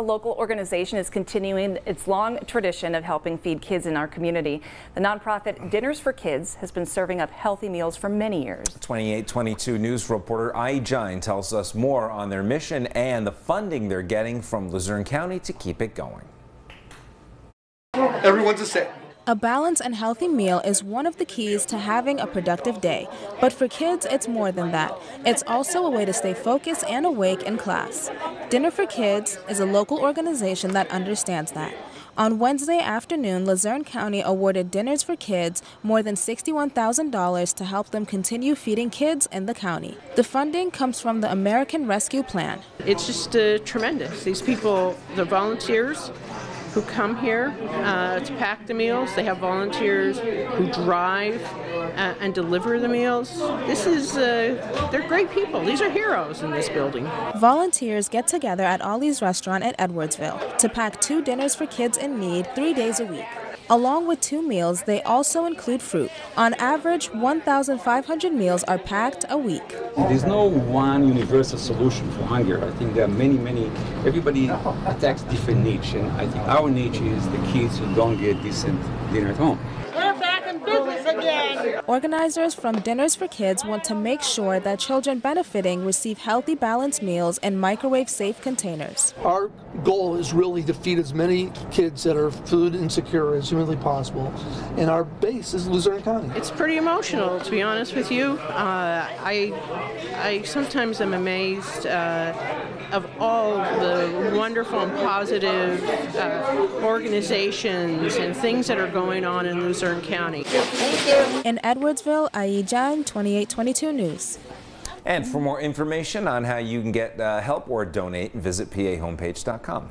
The local organization is continuing its long tradition of helping feed kids in our community. The nonprofit Dinners for Kids has been serving up healthy meals for many years. 2822 News reporter Ai Jine tells us more on their mission and the funding they're getting from Luzerne County to keep it going. Everyone's a set. A balanced and healthy meal is one of the keys to having a productive day. But for kids, it's more than that. It's also a way to stay focused and awake in class. Dinner for Kids is a local organization that understands that. On Wednesday afternoon, Luzerne County awarded Dinners for Kids more than $61,000 to help them continue feeding kids in the county. The funding comes from the American Rescue Plan. It's just uh, tremendous. These people, the volunteers, who come here uh, to pack the meals. They have volunteers who drive uh, and deliver the meals. This is, uh, they're great people. These are heroes in this building. Volunteers get together at Ollie's restaurant at Edwardsville to pack two dinners for kids in need three days a week. Along with two meals, they also include fruit. On average, 1,500 meals are packed a week. There's no one universal solution for hunger. I think there are many, many, everybody attacks different niche, and I think our niche is the kids who don't get decent dinner at home. Organizers from Dinners for Kids want to make sure that children benefiting receive healthy, balanced meals in microwave safe containers. Our goal is really to feed as many kids that are food insecure as humanly possible, and our base is Luzerne County. It's pretty emotional, to be honest with you. Uh, I, I sometimes am amazed uh, of all the wonderful and positive uh, organizations and things that are going on in Luzerne County. In Edwardsville, Ai Jine, 2822 News. And for more information on how you can get uh, help or donate, visit pahomepage.com.